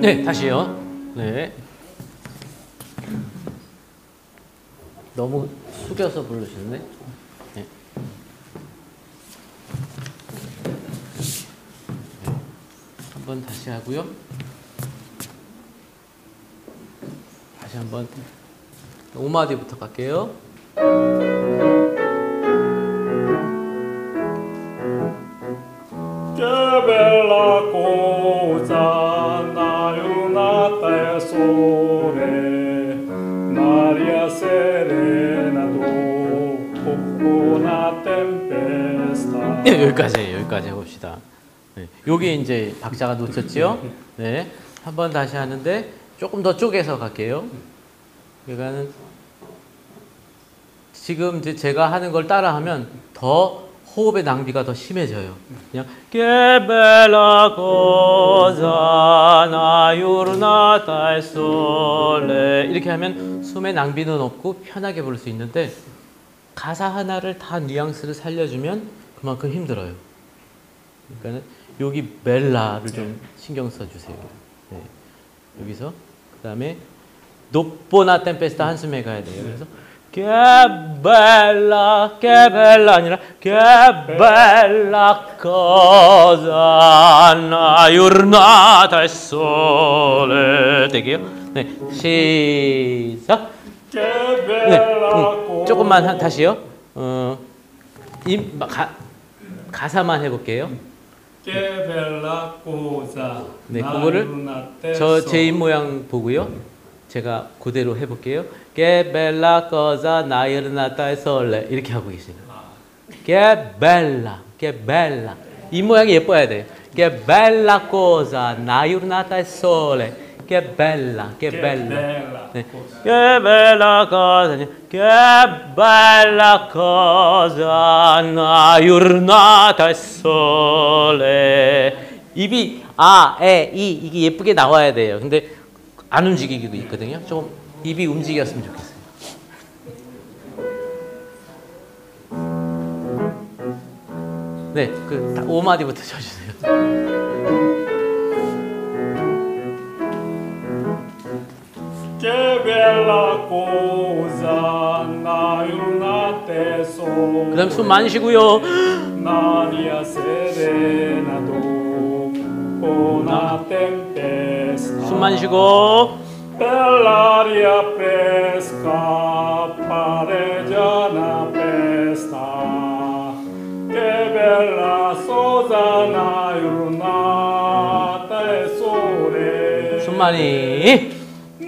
네, 다시요. 네. 너무 숙여서 부르시는데. 네. 네. 한번 다시 하고요. 다시 한번 5마디부터 갈게요. 네, 여기까지 여기까지 해봅시다. 네, 요게 이제 박자가 놓쳤죠? 네, 한번 다시 하는데 조금 더 쪼개서 갈게요. 그러니까는 지금 이제 제가 하는 걸 따라하면 더 호흡의 낭비가 더 심해져요. 그냥 la giornata è sole 이렇게 하면 숨의 낭비는 없고 편하게 부를 수 있는데 가사 하나를 다 뉘앙스를 살려주면 그만큼 힘들어요. 그러니까는 여기 멜라를 좀 신경 써주세요. 네. 여기서 그 다음에 노보나 템페스타 한숨에 가야 돼요. 그래서 che bella 아니라 una giornata e sole 되게요. 네, 시작. 네, 음, 조금만 하- 다시요. 어, 이, 가, 가사만 해볼게요. 네, 그거를 저 제. 입 모양 보고요. 제가 그대로 해볼게요. Una giornata e sole 이렇게 하고 bella, che bella. 이 모양이 예뻐야 돼요. Una giornata e sole. Che bella, che Che bella. bella 네. cosa. Che bella cosa, che bella cosa, una giornata e sole. 입이 아, 에, 이 이게 예쁘게 나와야 돼요. 근데 안 움직이기도 있거든요. 좀 입이 움직였으면 좋겠어요. 네, 그 5마디부터 쳐주세요. 그 다음 숨 많이 쉬고요. L'aria serena dopo una tempesta. 숨 많이 쉬고. Per l'aria fresca pareggia una festa. Che bella cosa una giornata e sole.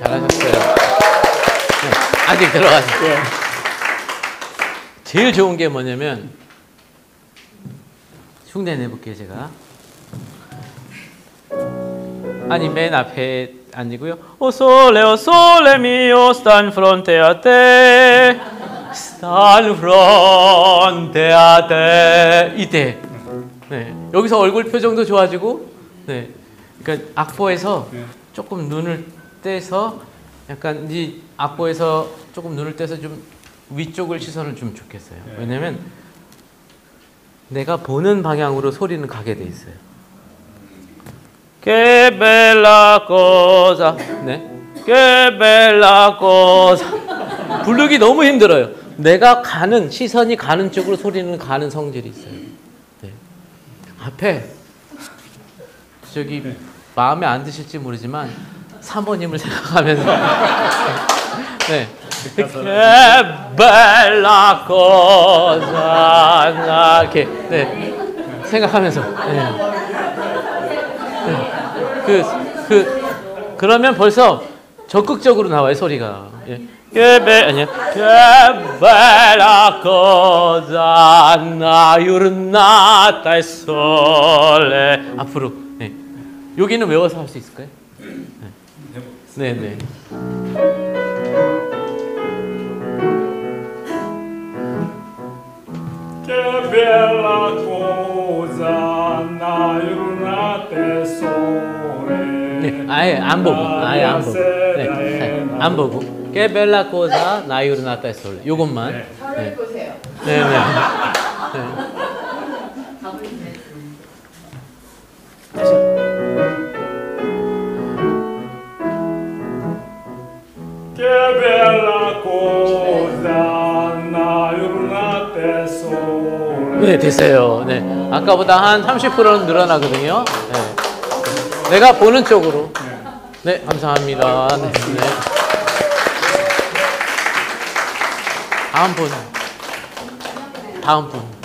잘하셨어요. 네, 아직 들어가세요. 제일 좋은 게 뭐냐면 흉내 내볼게요, 제가. 아니, 맨 앞에 아니고요. 오 sta in fronte a te. sta in fronte a te. 이때. 네. 여기서 얼굴 표정도 좋아지고, 네. 그러니까 악보에서 조금 눈을 떼서 약간 이 악보에서 조금 눈을 떼서 좀 위쪽을 시선을 주면 좋겠어요. 왜냐면 내가 보는 방향으로 소리는 가게 돼 있어요. Bella cosa. 네. Bella cosa. 부르기 너무 힘들어요. 내가 가는 시선이 가는 쪽으로 소리는 가는 성질이 있어요. 네. 앞에 저기 마음에 안 드실지 모르지만 사모님을 생각하면서 네. Bella cosa 이렇게 네. 생각하면서 네. 그, 그, 그러면 벌써 적극적으로 나와요 소리가. 예. 아니야. 깨베라 cosa na giornata e sole 앞으로. 네. 여기는 외워서 할 수 있을까요? 네, 네. Sole. 네, 아예 안 보고, 아예 안 보고, 네, 네, 안 보고. 깨벨라 코자 나이르나타 e 솔레. 요것만. 네, 저를 보세요. 네, 네. 가보 네, 됐어요. 네. 아까보다 한 30%는 늘어나거든요. 네. 내가 보는 쪽으로. 네, 감사합니다. 네. 네. 다음 분. 다음 분.